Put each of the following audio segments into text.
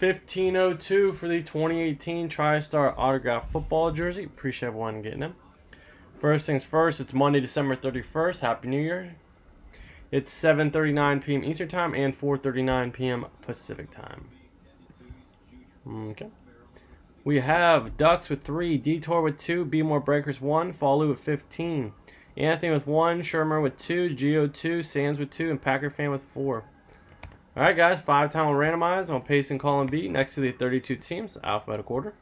1502 for the 2018 TriStar Autograph Football Jersey. Appreciate everyone getting them. First things first, it's Monday, December 31st. Happy New Year. It's 7.39 p.m. Eastern Time and 4.39 p.m. Pacific Time. Okay. We have Ducks with 3, Detour with 2, Be More Breakers 1, Fallu with 15. Anthony with 1, Shermer with 2, Geo 2, Sands with 2, and Packer Fan with 4. Alright guys, five time randomized on pace and column B next to the 32 teams, alphabetical order.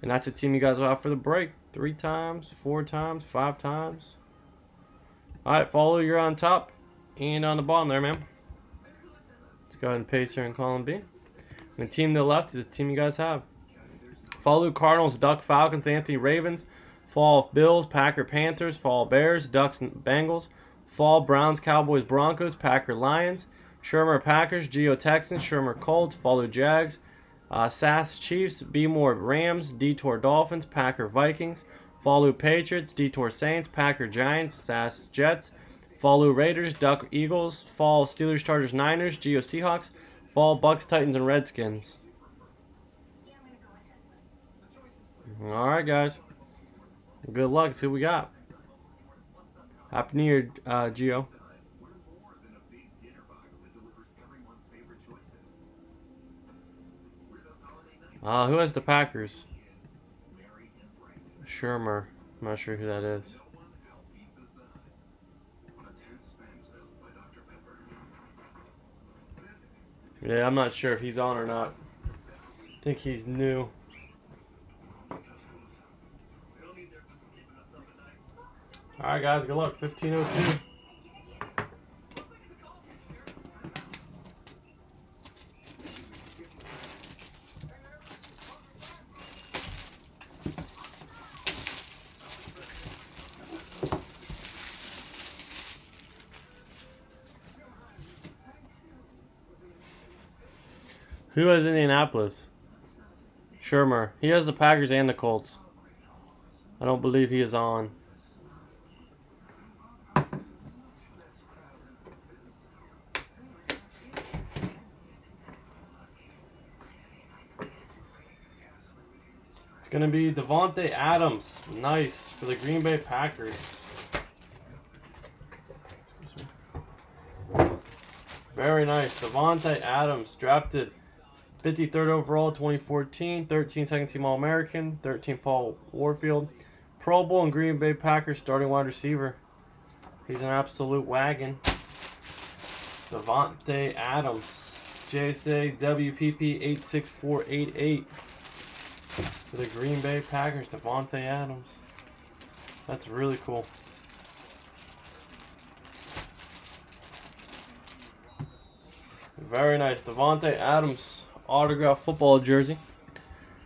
And that's the team you guys will have for the break. Three times, four times, five times. Alright, follow you're on top and on the bottom there, man. Let's go ahead and paste here in column B. And the team to the left is the team you guys have. Fallu Cardinals, Duck Falcons, Anthony Ravens, Fall Bills, Packer Panthers, Fall Bears, Ducks and Bengals, Fall Browns, Cowboys, Broncos, Packer Lions, Shermer Packers, Geo Texans, Shermer Colts, Fallu Jags, uh, Sass Chiefs, More Rams, Detour Dolphins, Packer Vikings, Fallu Patriots, Detour Saints, Packer Giants, Sass Jets, Fallu Raiders, Duck Eagles, Fall Steelers, Chargers, Niners, Geo Seahawks, Fall Bucks, Titans, and Redskins. Alright, guys. Good luck. See what we got. Happy New Year, uh, Geo. Uh, who has the Packers? Shermer. I'm not sure who that is. Yeah, I'm not sure if he's on or not. I think he's new. Alright guys, good luck. 1502. Who has Indianapolis? Shermer. He has the Packers and the Colts. I don't believe he is on. It's going to be Davante Adams. Nice for the Green Bay Packers. Very nice. Davante Adams drafted 53rd overall, 2014, 13 second team All American, 13 Paul Warfield, Pro Bowl and Green Bay Packers starting wide receiver. He's an absolute wagon. Davante Adams, JSA WPP 86488 for the Green Bay Packers. Davante Adams. That's really cool. Very nice. Davante Adams autograph football jersey.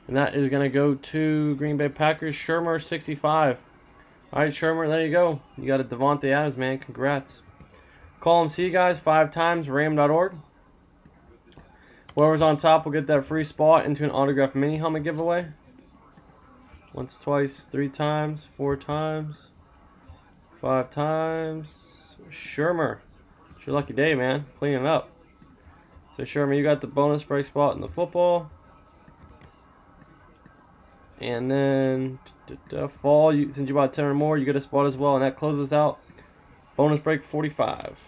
And that is going to go to Green Bay Packers, Shermer 65. All right, Shermer, there you go. You got a Davante Adams, man. Congrats. Call him, see you guys five times, ram.org. Whoever's on top will get that free spot into an autograph mini helmet giveaway. Once, twice, three times, four times, five times. Shermer. It's your lucky day, man. Cleaning up. So Sherman, you got the bonus break spot in the football. And then fall, you, since you bought 10 or more, you get a spot as well. And that closes out bonus break 45.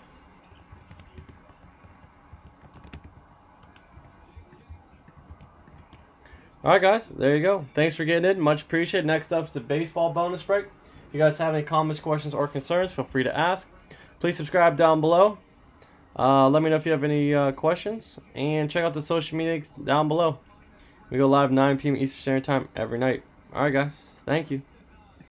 Alright guys, there you go. Thanks for getting in. Much appreciated. Next up is the baseball bonus break. If you guys have any comments, questions, or concerns, feel free to ask. Please subscribe down below. Uh, let me know if you have any uh, questions. And check out the social media down below. We go live 9 p.m. Eastern Standard Time every night. Alright, guys. Thank you.